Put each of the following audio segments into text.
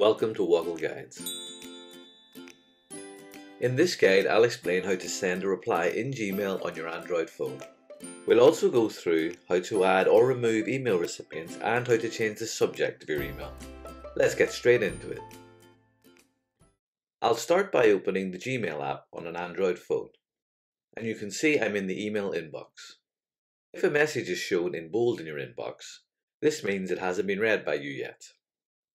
Welcome to Woggle Guides. In this guide I'll explain how to send a reply in Gmail on your Android phone. We'll also go through how to add or remove email recipients and how to change the subject of your email. Let's get straight into it. I'll start by opening the Gmail app on an Android phone and you can see I'm in the email inbox. If a message is shown in bold in your inbox, this means it hasn't been read by you yet.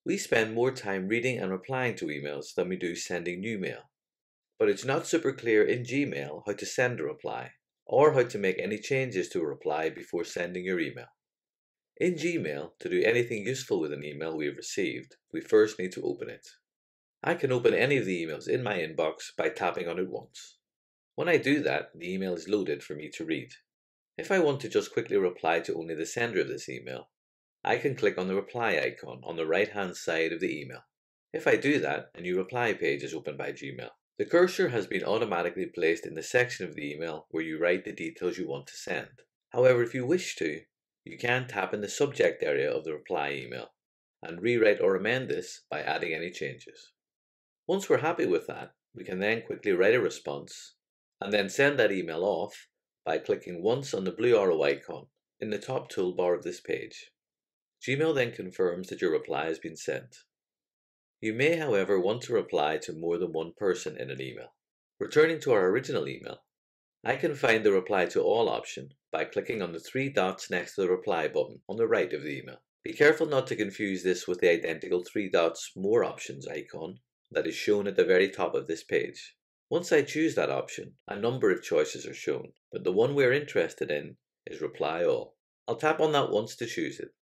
We spend more time reading and replying to emails than we do sending new mail. But it's not super clear in Gmail how to send a reply, or how to make any changes to a reply before sending your email. In Gmail, to do anything useful with an email we've received, we first need to open it. I can open any of the emails in my inbox by tapping on it once. When I do that, the email is loaded for me to read. If I want to just quickly reply to only the sender of this email, I can click on the reply icon on the right hand side of the email. If I do that, a new reply page is opened by Gmail. The cursor has been automatically placed in the section of the email where you write the details you want to send. However, if you wish to, you can tap in the subject area of the reply email and rewrite or amend this by adding any changes. Once we're happy with that, we can then quickly write a response and then send that email off by clicking once on the blue arrow icon in the top toolbar of this page. Gmail then confirms that your reply has been sent. You may, however, want to reply to more than one person in an email. Returning to our original email, I can find the reply to all option by clicking on the three dots next to the reply button on the right of the email. Be careful not to confuse this with the identical three dots more options icon that is shown at the very top of this page. Once I choose that option, a number of choices are shown, but the one we're interested in is reply all. I'll tap on that once to choose it.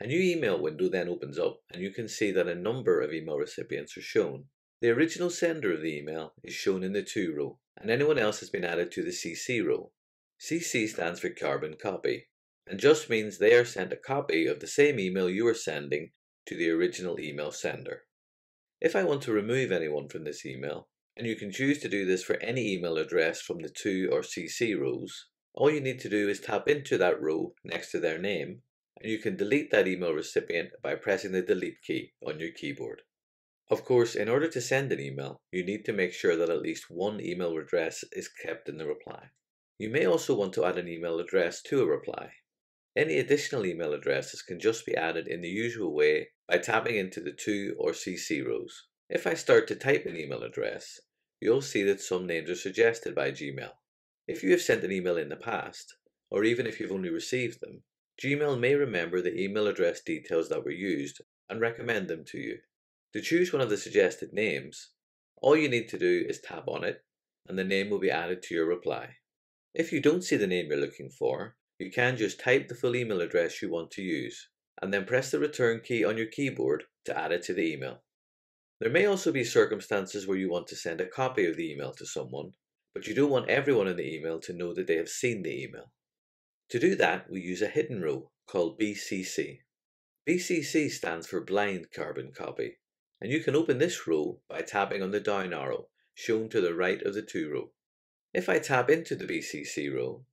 A new email window then opens up and you can see that a number of email recipients are shown. The original sender of the email is shown in the to row and anyone else has been added to the CC row. CC stands for carbon copy and just means they are sent a copy of the same email you are sending to the original email sender. If I want to remove anyone from this email, and you can choose to do this for any email address from the to or CC rows, all you need to do is tap into that row next to their name and you can delete that email recipient by pressing the delete key on your keyboard. Of course, in order to send an email, you need to make sure that at least one email address is kept in the reply. You may also want to add an email address to a reply. Any additional email addresses can just be added in the usual way by tapping into the to or CC rows. If I start to type an email address, you'll see that some names are suggested by Gmail. If you have sent an email in the past, or even if you've only received them, Gmail may remember the email address details that were used and recommend them to you. To choose one of the suggested names, all you need to do is tap on it and the name will be added to your reply. If you don't see the name you're looking for, you can just type the full email address you want to use and then press the return key on your keyboard to add it to the email. There may also be circumstances where you want to send a copy of the email to someone, but you don't want everyone in the email to know that they have seen the email. To do that, we use a hidden row called BCC. BCC stands for blind carbon copy, and you can open this row by tapping on the down arrow shown to the right of the to row. If I tap into the BCC row,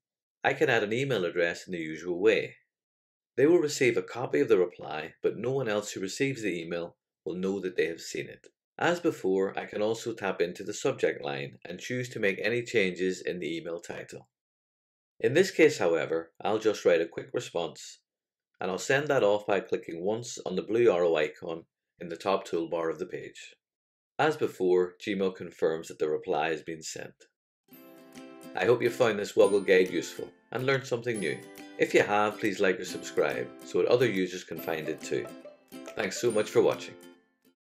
I can add an email address in the usual way. They will receive a copy of the reply, but no one else who receives the email will know that they have seen it. As before, I can also tap into the subject line and choose to make any changes in the email title. In this case, however, I'll just write a quick response and I'll send that off by clicking once on the blue arrow icon in the top toolbar of the page. As before, Gmail confirms that the reply has been sent. I hope you found this Woggle guide useful and learned something new. If you have, please like or subscribe so that other users can find it too. Thanks so much for watching.